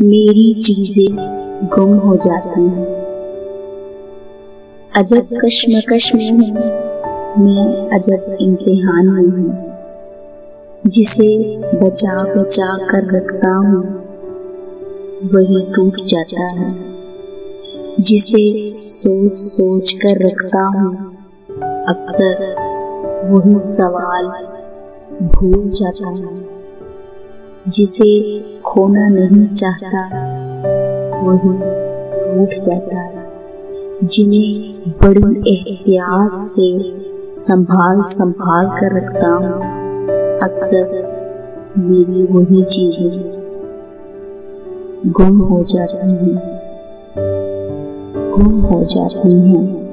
मेरी चीज़ें गुम हो जाती हैं। अजब कश्मकश में हूँ मैं अजब इम्तिहान में हूँ, जिसे बचा बचा कर रखता हूँ। वही टूट जाता है, जिसे सोच सोच कर रखता हूँ। अक्सर वही सवाल भूल जाता जिसे खोना नहीं चाहता, वही टूट जाता जिन्हें बड़ी एहतियात से संभाल संभाल कर रखता हूँ, अक्सर मेरी वही चीज़ें गुम हो जाती हैं। गुम हो जाती हैं।